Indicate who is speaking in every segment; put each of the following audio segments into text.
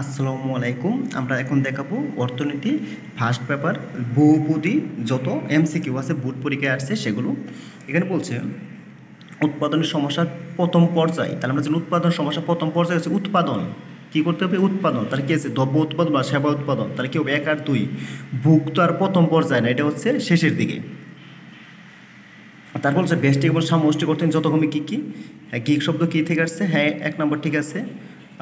Speaker 1: আসসালামু আলাইকুম। আমরা এখন দেখাবো অর্থনীতি ফার্স্ট পেপার বহুপদী যত এমসিকিউ আছে বুট পরীক্ষায় আসছে সেগুলো। এখানে বলছে, উৎপাদনের সমস্যার প্রথম পর্যায়, তাহলে আমরা জানি উৎপাদন সমস্যা প্রথম পর্যায়ে হচ্ছে উৎপাদন। কি করতে হবে? উৎপাদন। তার কি আছে? দ্রব্য উৎপাদন বা সেবা উৎপাদন। তাহলে কি হবে? এক আর দুই। ভুক্ত আর প্রথম পর্যায়ে না, এটা হচ্ছে শেষের দিকে। তারপর হচ্ছে ব্যষ্টিক এবং সামষ্টিক অর্থনীতি যত কমে কী কী? হ্যাঁ গিক শব্দ কী থেকে আসছে? হ্যাঁ এক নম্বর ঠিক আছে।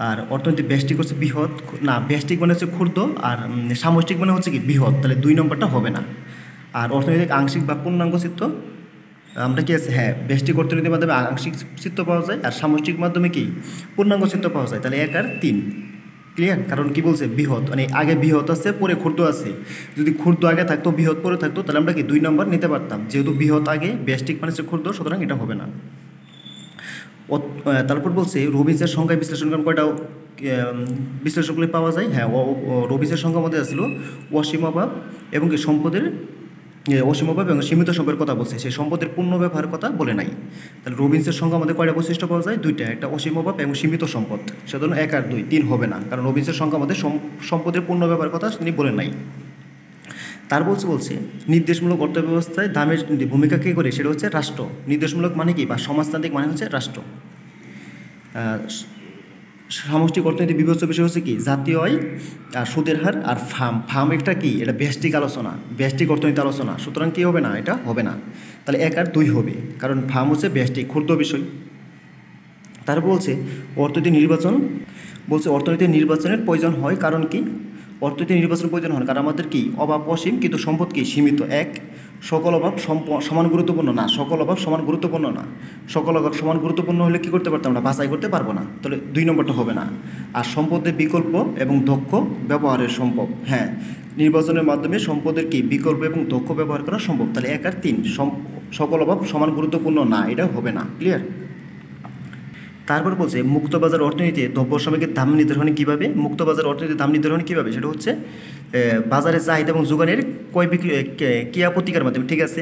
Speaker 1: আর অর্থনীতি ব্যষ্টিক হচ্ছে বৃহৎ, না ব্যষ্টিক মানে হচ্ছে ক্ষুদ্র আর সামষ্টিক মানে হচ্ছে কি বৃহৎ, তাহলে দুই নম্বরটা হবে না। আর অর্থনৈতিক আংশিক বা পূর্ণাঙ্গ চিত্র, আমরা কি আছে? হ্যাঁ ব্যষ্টিক অর্থনীতির মাধ্যমে আংশিক চিত্র পাওয়া যায় আর সামষ্টিক মাধ্যমে কি? পূর্ণাঙ্গ চিত্র পাওয়া যায়, তাহলে এক আর তিন। ক্লিয়ার কারণ কি বলছে? বৃহৎ মানে আগে বৃহৎ আছে, পরে ক্ষুদ্র আছে। যদি ক্ষুদ্র আগে থাকতো, বৃহৎ পরে থাকতো, তাহলে আমরা কি দুই নম্বর নিতে পারতাম। যেহেতু বৃহৎ আগে ব্যষ্টিক মানে হচ্ছে ক্ষুদ্র, সুতরাং এটা হবে না। তারপর বলছে রবিজের সংখ্যায় বিশ্লেষণ করেন, কয়টা বিশ্লেষণ করলে পাওয়া যায়? হ্যাঁ রবিজের সংখ্যার মধ্যে আসছিল অসীম এবং কি সম্পদের অসীম এবং সীমিত সম্পদের কথা বলছে। সেই সম্পদের পূর্ণ ব্যবহারের কথা বলে নাই। তাহলে রবিন্সের সংখ্যা আমাদের কয়টা বৈশিষ্ট্য পাওয়া যায়? দুইটা, একটা অসীম এবং সীমিত সম্পদ। সেজন্য এক আর দুই, তিন হবে না। কারণ রবিন্সের সংখ্যা আমাদের সম- সম্পদের পূর্ণ ব্যবহারের কথা তিনি বলে নাই। তার বলছে বলছে, নির্দেশমূলক অর্থ ব্যবস্থায় দামের ভূমিকা কে করে সেটা হচ্ছে রাষ্ট্র। নির্দেশমূলক মানে কি বা সমাজতান্ত্রিক মানে হচ্ছে রাষ্ট্র। সামষ্টিক অর্থনীতি বিবেচ্য বিষয় হচ্ছে কি, জাতীয় আয় আর সুদের হার আর ফার্ম। ফার্ম একটা কি? এটা ব্যষ্টিক আলোচনা, ব্যষ্টিক অর্থনীতি আলোচনা। সুতরাং কি হবে না? এটা হবে না। তাহলে এক আর দুই হবে, কারণ ফার্ম হচ্ছে ব্যষ্টিক, ক্ষুদ্র বিষয়। তার বলছে, অর্থনীতি নির্বাচন, বলছে অর্থনীতি নির্বাচনের প্রয়োজন হয় কারণ কি? অর্থনীতি নির্বাচন প্রয়োজন হন কারণ আমাদের কি? অভাব অসীম, কিন্তু সম্পদ কি? সীমিত, এক। সকল অভাব সমান গুরুত্বপূর্ণ না। সকল অভাব সমান গুরুত্বপূর্ণ না। সকল অভাব সমান গুরুত্বপূর্ণ হলে কি করতে পারতাম না বাছাই করতে পারব না। তাহলে দুই নম্বরটা হবে না। আর সম্পদের বিকল্প এবং দক্ষ ব্যবহারের সম্ভব। হ্যাঁ নির্বাচনের মাধ্যমে সম্পদের কি? বিকল্প এবং দক্ষ ব্যবহার করা সম্ভব। তাহলে এক আর তিন। সকল অভাব সমান গুরুত্বপূর্ণ না। এটা হবে না। ক্লিয়ার তারপর বলছে, মুক্তবাজার অর্থনীতিতে দ্রব্য সামগ্রীর দাম নির্ধারণে কীভাবে? মুক্তবাজার অর্থনীতির দাম নির্ধারণ কীভাবে? সেটা হচ্ছে বাজারের চাহিদা এবং যোগানের ক্রয় বিক্রি ক্রিয়া প্রতিকার মাধ্যমে, ঠিক আছে?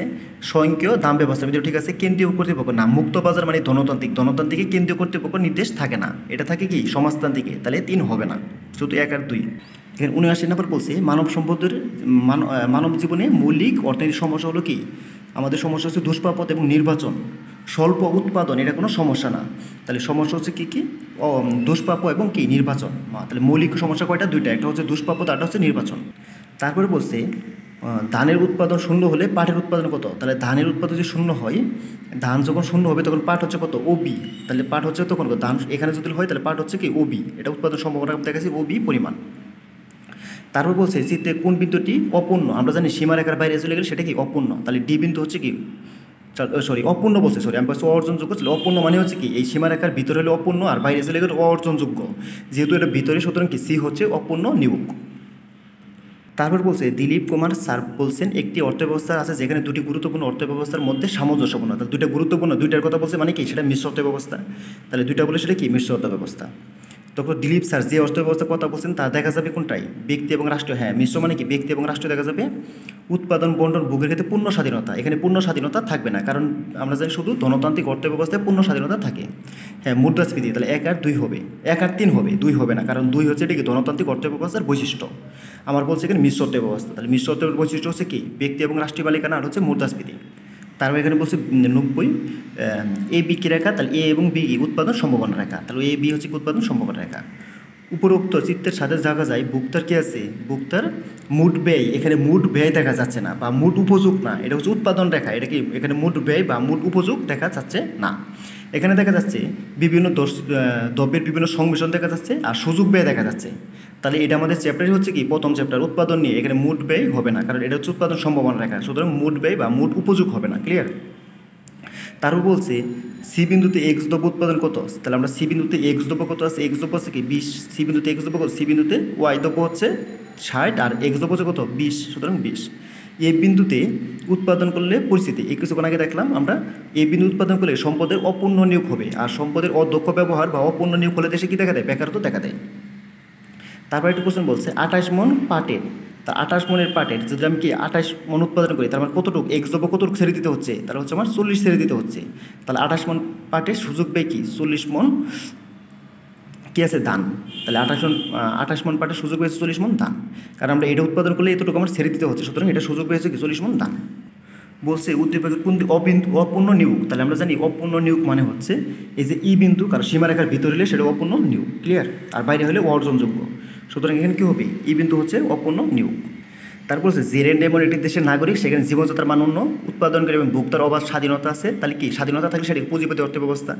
Speaker 1: স্বয়ংক্রিয় দাম ব্যবস্থা কিন্তু ঠিক আছে? কেন্দ্রীয় কর্তৃপক্ষ। না মুক্ত বাজার মানে ধনতান্ত্রিক। ধনতান্ত্রিকে কেন্দ্রীয় কর্তৃপক্ষ নির্দেশ থাকে না। এটা থাকে কি? সমাজতান্ত্রিকে। তাহলে তিন হবে না। শুধু এক আর দুই। এখানে উনআশি নম্বর বলছে, মানব সম্পদের মানব জীবনে মৌলিক অর্থনৈতিক সমস্যা হলো কি? আমাদের সমস্যা হচ্ছে দুষ্প্রাপদ এবং নির্বাচন। স্বল্প উৎপাদন, এটা কোনো সমস্যা না। তাহলে সমস্যা হচ্ছে কী কী? দুষ্প্রাপ্য এবং কি? নির্বাচন। তাহলে মৌলিক সমস্যা কয়টা? দুইটা। একটা হচ্ছে দুষ্প্রাপ্য, তারটা হচ্ছে নির্বাচন। তারপরে বলছে ধানের উৎপাদন শূন্য হলে পাটের উৎপাদন কত? তাহলে ধানের উৎপাদন যদি শূন্য হয়, ধান যখন শূন্য হবে তখন পাট হচ্ছে কত? ওবি তাহলে পাট হচ্ছে তখন ধান এখানে যদি হয় তাহলে পাট হচ্ছে কি? ওবি এটা উৎপাদন সম্ভাবনা দেখাচ্ছি ওবি পরিমাণ। তারপর বলছে চিত্রে কোন বিন্দুটি অপূর্ণ? আমরা জানি সীমারেখার বাইরে চলে গেলে সেটা কি? অপূর্ণ। তাহলে ডি বিন্দু হচ্ছে কি? সরি অপূর্ণ বলছে সরি আমি বলছি অর্জনযোগ্য ছিল। অপূর্ণ মানে হচ্ছে কি, এই সীমারেখার ভিতরে হলে অপূর্ণ আর বাইরে চলে গেলে অর্জনযোগ্য। যেহেতু এটা ভিতরে, সুতরাং কি, সি হচ্ছে অপূর্ণ নিয়োগ। তারপর বলছে, দিলীপ কুমার স্যার বলছেন, একটি অর্থব্যবস্থা আছে যেখানে দুটি গুরুত্বপূর্ণ অর্থব্যবস্থার মধ্যে সামঞ্জস্যপূর্ণ। তাহলে দুইটা গুরুত্বপূর্ণ, দুইটার কথা বলছে মানে কি, সেটা মিশ্র অর্থব্যবস্থা। তাহলে দুইটা বলে সেটা কি, মিশ্র অর্থব্যবস্থা। তখন দিলীপ স্যার যে অর্থ ব্যবস্থার কথা বলছেন তা দেখা যাবে কোনটাই? ব্যক্তি এবং রাষ্ট্র হ্যাঁ মিশ্র মানে কি? ব্যক্তি এবং রাষ্ট্র দেখা যাবে উৎপাদন, বন্টন, ভোগের ক্ষেত্রে পূর্ণ স্বাধীনতা। এখানে পূর্ণ স্বাধীনতা থাকবে না, কারণ আমরা জানি শুধু ধনতান্ত্রিক অর্থ ব্যবস্থায় পূর্ণ স্বাধীনতা থাকে। হ্যাঁ মুদ্রাস্ফীতি, তাহলে এক আর দুই হবে। এক আর তিন হবে, দুই হবে না, কারণ দুই হচ্ছে এটা কি? ধনতান্ত্রিক অর্থ ব্যবস্থার বৈশিষ্ট্য। আমার বলছে এখানে মিশ্র অর্থ ব্যবস্থা, তাহলে মিশ্র অর্থের বৈশিষ্ট্য হচ্ছে কি? ব্যক্তি এবং রাষ্ট্রীয় মালিকানা আর হচ্ছে মুদ্রাস্ফীতি। তারপর এখানে বলছে নব্বই এ বি রেখা? তাহলে এ এবং বি উৎপাদন সম্ভাবনা রেখা। তাহলে এ বি হচ্ছে উৎপাদন সম্ভাবনা রেখা? উপরোক্ত চিত্রের সাথে দেখা যায়, ভোক্তার কি আছে? ভোক্তার মুট ব্যয়, এখানে মুট ব্যয় দেখা যাচ্ছে না, বা মুট উপযোগ না, এটা হচ্ছে উৎপাদন রেখা, এটা কি এখানে মুট ব্যয় বা মুট উপযোগ দেখা যাচ্ছে না। এখানে দেখা যাচ্ছে বিভিন্ন দ্রব্যের বিভিন্ন সংমিশ্রণ দেখা যাচ্ছে আর সুযোগ ব্যয় দেখা যাচ্ছে। তাহলে এটা আমাদের চ্যাপ্টারই হচ্ছে কি? প্রথম চ্যাপ্টার উৎপাদন নিয়ে। এখানে মুড ব্যয় হবে না, কারণ এটা হচ্ছে উৎপাদন সম্ভাবনা রেখা। সুতরাং মুড ব্যয় বা মুড উপযোগ হবে না ক্লিয়ার তারও বলছে সি বিন্দুতে এক্স দ্রব্য উৎপাদন কত? তাহলে আমরা সি বিন্দুতে এক্স দ্রব্য কত আছে? এক্স দ্রব্য আছে কি? বিশ। সি বিন্দুতে এক্স দ্রব্য কত? সি বিন্দুতে ওয়াই দ্রব্য হচ্ছে ষাট আর এক্স দ্রব্য হচ্ছে কত? বিশ। সুতরাং বিশ। এ বিন্দুতে উৎপাদন করলে পরিস্থিতি, এই কিছুক্ষণ আগে দেখলাম আমরা, এ বিন্দু উৎপাদন করলে সম্পদের অপূর্ণ নিয়োগ হবে, আর সম্পদের অদক্ষ ব্যবহার বা অপূর্ণ নিয়োগ হলে দেশে কী দেখা দেয়? বেকারত্ব দেখা দেয়। তারপর একটা কোশ্চেন বলছে, আঠাশ মন পাটের, তা আঠাশ মনের পাটের, যদি আমি কি আঠাশ মন উৎপাদন করি, তার মানে কতটুকু এক্স কতটুকু ছেড়ে দিতে হচ্ছে? তাহলে হচ্ছে আমার চল্লিশ ছেড়ে দিতে হচ্ছে। তাহলে আঠাশ মন পাটের সুযোগ ব্যয় কি? চল্লিশ মন কী আছে? দান। তাহলে আঠাশ মন আঠাশ মন পাটের সুযোগ পেয়েছে চল্লিশ মন দান। কারণ আমরা এটা উৎপাদন করলে এতটুকু আমার ছেড়ে দিতে হচ্ছে। সুতরাং এটা সুযোগ পেয়েছে কি? চল্লিশ মন দান। বলছে উদ্দীপকের কোন অবিন্দু, অপূর্ণ নিয়োগ। তাহলে আমরা জানি অপূর্ণ নিয়োগ মানে হচ্ছে এই যে ই বিন্দু, কারণ সীমারেখার ভিতরে হলে সেটা অপূর্ণ নিয়োগ। ক্লিয়ার আর বাইরে হলে অর্জনযোগ্য। সুতরাং এখানে কী হবে? ই বিন্দু হচ্ছে অপূর্ণ নিয়োগ। তারপর হচ্ছে জেরেন্ড এমন একটি দেশের নাগরিক, সেখানে জীবনযাত্রার মান উৎপাদনকারী এবং ভোক্তার অবাধ স্বাধীনতা আছে। তাহলে কি? স্বাধীনতা থাকলে সেটি পুঁজিপতি অর্থব্যবস্থা।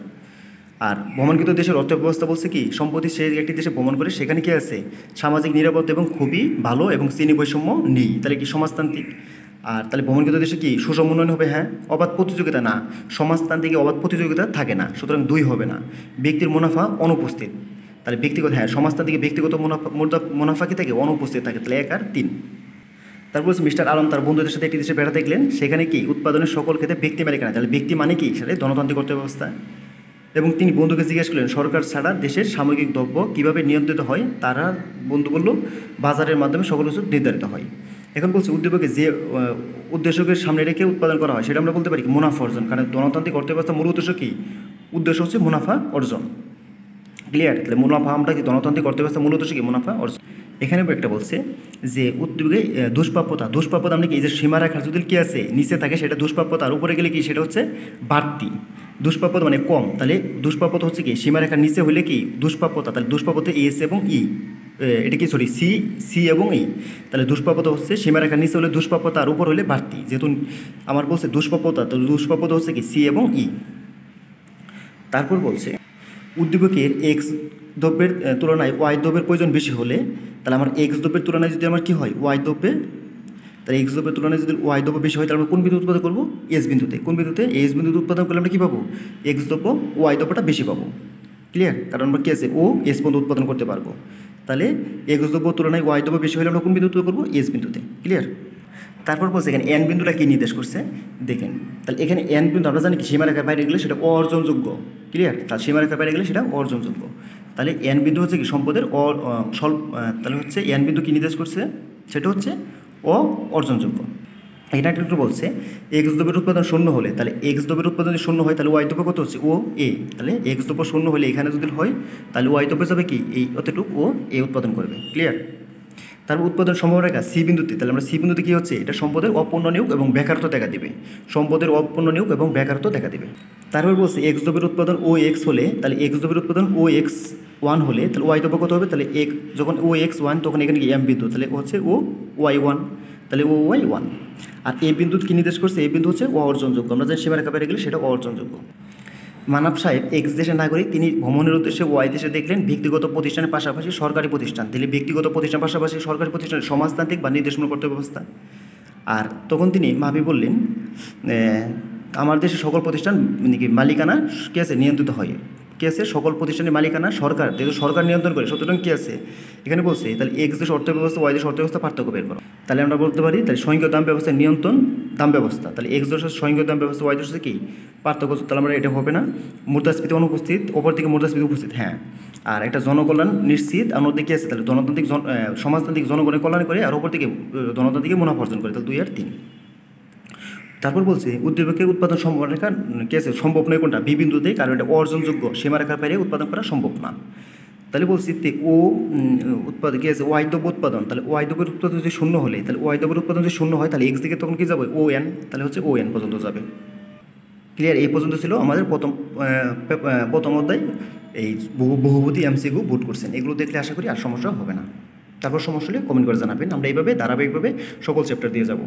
Speaker 1: আর ভ্রমণকৃত দেশের অর্থব্যবস্থা বলছে কি সম্পত্তি সে একটি দেশে ভ্রমণ করে সেখানে কি আছে? সামাজিক নিরাপত্তা এবং খুবই ভালো এবং শ্রেণি বৈষম্য নেই। তাহলে কি সমাজতান্ত্রিক? আর তাহলে ভ্রমণকৃত দেশে কি সুষম উন্নয়ন হবে? হ্যাঁ অবাধ প্রতিযোগিতা না। সমাজতান্ত্রিক অবাধ প্রতিযোগিতা থাকে না, সুতরাং দুই হবে না। ব্যক্তির মুনাফা অনুপস্থিত। তাহলে ব্যক্তিগত হ্যাঁ সমাজতান্ত্রিক ব্যক্তিগত মুনাফা মুনাফা কি থাকে? অনুপস্থিত থাকে, তাহলে এক আর তিন। তারপর মিস্টার আলম তার বন্ধুদের সাথে একটি দেশে বেড়াতে গেলেন। সেখানে কি উৎপাদনের সকল ক্ষেত্রে ব্যক্তি মালিকানা, তাহলে ব্যক্তি মানে কি? সেটা গণতান্ত্রিক অর্থ ব্যবস্থা এবং তিনি বন্ধুকে জিজ্ঞেস করলেন, সরকার ছাড়া দেশের সামগ্রিক দ্রব্য কীভাবে নিয়ন্ত্রিত হয়? তারা বন্ধু বলল, বাজারের মাধ্যমে সকল কিছু নির্ধারিত হয়। এখন বলছে, উদ্যোগকে যে উদ্দেশ্যকে সামনে রেখে উৎপাদন করা হয়, সেটা আমরা বলতে পারি মুনাফা অর্জন। কারণ গণতান্ত্রিক অর্থব্যবস্থা মূল উদ্দেশ্য কী? উদ্দেশ্য হচ্ছে মুনাফা অর্জন। ক্লিয়ার তাহলে মুনাফা আমরা কি গণতান্ত্রিক অর্থব্যবস্থা মূল উদ্দেশ্য কি? মুনাফা অর্জন। এখানে একটা বলছে যে, উদ্যোগে দুষ্প্রাপ্যতা দুষ্প্রাপ্যতা মানে কি? এই যে সীমারেখার যদি কী আছে, নিচে থাকে, সেটা দুষ্প্রাপ্যতা আর উপরে গেলে কি? সেটা হচ্ছে বাড়তি। দুষ্প্রাপ্যতা মানে কম, তাহলে দুষ্প্রাপ্যতা হচ্ছে কি? সীমারেখার নিচে হলে কি? দুষ্প্রাপ্যতা, তাহলে দুষ্প্রাপ্যতা এস এবং ই এটা কি? সরি সি সি এবং ই তাহলে দুষ্প্রাপ্যতা হচ্ছে সীমারেখার নিচে হলে দুষ্প্রাপ্যতা আর উপর হলে বাড়তি। যেহেতু আমার বলছে দুষ্প্রাপ্যতা তো দুষ্প্রাপ্যতা হচ্ছে কি? সি এবং ই তারপর বলছে, উদ্দীপকের এক্স দ্রব্যের তুলনায় ওয়াই দ্রব্যের প্রয়োজন বেশি হলে, তাহলে আমার এক্স দ্রব্যের তুলনায় যদি আমার কী হয়? ওয়াই দ্রব্যে তাহলে এক্স দ্রব্যের তুলনায় যদি ওয়াই দ্রব্য বেশি হয়, তাহলে আমরা কোন বিন্দু উৎপাদন করব? এস বিন্দুতে। কোন বিন্দুতে? এস বিন্দুতে উৎপাদন করলে আমরা কী পাবো? এক্স দ্রব্য ওয়াই দ্রব্যটা বেশি পাবো। ক্লিয়ার কারণ আমরা কী আছে? ও এস পর্যন্ত উৎপাদন করতে পারব। তাহলে এক্স দ্রব্য তুলনায় ওয়াই দ্রব্য বেশি হলে আমরা কোন বিন্দু উৎপাদন করব? এস বিন্দুতে। ক্লিয়ার তারপর বলছে এখানে এন বিন্দুটা কী নির্দেশ করছে? দেখেন, তাহলে এখানে এন বিন্দু, আমরা জানি কি? সীমারেখার বাইরে গেলে সেটা অর্জনযোগ্য। ক্লিয়ার তাহলে সীমারেখার বাইরে গেলে সেটা অর্জনযোগ্য। তাহলে এন বিন্দু হচ্ছে কি? সম্পদের অ স্বল্প তাহলে হচ্ছে এন বিন্দু কী নির্দেশ করছে? সেটা হচ্ছে অ অর্জনযোগ্য। এটা একটু বলছে এক্স দ্রব্যের উৎপাদন শূন্য হলে তাহলে এক্স দ্রব্যের উৎপাদন যদি শূন্য হয়, তাহলে ওয়াই দ্রব্য কত হচ্ছে? ও এ তাহলে এক্স দ্রব্য শূন্য হলে এখানে যদি হয়, তাহলে ওয়াই দ্রব্য যাবে কি? এই অতটুকু ও এ উৎপাদন করবে। ক্লিয়ার তারপর উৎপাদন সম্ভাবনা রেখা সি বিন্দুতে। তাহলে আমরা সি বিন্দুতে কী হচ্ছে? এটা সম্পদের অপূর্ণ নিয়োগ এবং বেকারত্ব দেখা দেবে। সম্পদের অপূর্ণ নিয়োগ এবং বেকারত্ব দেখা দেবে। তারপর বলছে এক্স দ্রব্যের উৎপাদন ও এক্স হলে, তাহলে এক্স দ্রব্যের উৎপাদন ও এক্স ওয়ান হলে, তাহলে ওয়াই দ্রব্য কত হবে? তাহলে এক, যখন ও এক্স ওয়ান তখন এখানে এম বিন্দু, তাহলে হচ্ছে ও ওয়াই ওয়ান তাহলে ও ওয়াই ওয়ান আর এ বিন্দু কী নির্দেশ করছে? এ বিন্দু হচ্ছে ও অর্জনযোগ্য। আমরা যে সীমারেখা পেরে গেলে সেটা অর্জনযোগ্য। মানব সাহেব এক্স দেশের নাগরিক, তিনি ভ্রমণের উদ্দেশ্যে ওয়াই দেশে দেখলেন ব্যক্তিগত প্রতিষ্ঠানের পাশাপাশি সরকারি প্রতিষ্ঠান। তিনি ব্যক্তিগত প্রতিষ্ঠানের পাশাপাশি সরকারি প্রতিষ্ঠান সমাজতান্ত্রিক বা নির্দেশমূলক কর্তব্য ব্যবস্থা আর তখন তিনি মাবি বললেন আমার দেশে সকল প্রতিষ্ঠান মানে মালিকানা কী আছে, নিয়ন্ত্রিত হয়। কী আছে? সকল প্রতিষ্ঠানের মালিকানা সরকার। যেহেতু সরকার নিয়ন্ত্রণ করে, সুতরাং কী আছে? এখানে বলছে, তাহলে এক্স দেশ অর্থ ব্যবস্থা ওয়াই দেশ অর্থ ব্যবস্থা, পার্থক্য বের করো। তাহলে আমরা বলতে পারি, তাহলে স্বয়ংক্রিয় দাম ব্যবস্থা, নিয়ন্ত্রণ দাম ব্যবস্থা। তাহলে এক্স দেশের স্বয়ংক্রিয় দাম ব্যবস্থা ওয়াই দেশের কি? পার্থক্য, তাহলে আমরা এটা হবে না। মুদ্রাস্ফীতি অনুপস্থিত, ওপর থেকে মুদ্রাস্ফীতি উপস্থিত হ্যাঁ। আর একটা জনকল্যাণ নিশ্চিত, আর মধ্যে কী আছে? তাহলে গণতান্ত্রিক সমাজতান্ত্রিক জনগণের কল্যাণ করে, আর ওপর থেকে গণতান্ত্রিক মুনাফা অর্জন করে, তাহলে দুই আর তিন। তারপর বলছে, উদ্দীপকের উৎপাদন সম্ভাবনা কে আছে? সম্ভব নয় কোনটা? বি বিন্দুতে, কারণ এটা অর্জনযোগ্য। সীমারেখার বাইরে উৎপাদন করা সম্ভব না। তাহলে বলছি ও উৎপাদন কী আছে? ওয়াইদ্যব্য উৎপাদন। তাহলে ওয়াইদ্যব্যের উৎপাদন যদি শূন্য হলে, তাহলে ওয়াইদ্যব্যের উৎপাদন যদি শূন্য হয়, তাহলে এক্স দিকে তখন কী যাবে? ও এন তাহলে হচ্ছে ও এন পর্যন্ত যাবে। ক্লিয়ার এই পর্যন্ত ছিল আমাদের প্রথম প্রথম অধ্যায়। এই বহু, বহুভূতি এমসিকিউ বুট করছেন। এগুলো দেখলে আশা করি আর সমস্যা হবে না। তারপর সমস্যা হলে কমেন্ট করে জানাবেন। আমরা এইভাবে, ধারাবাহিকভাবে সকল চ্যাপ্টার দিয়ে যাব।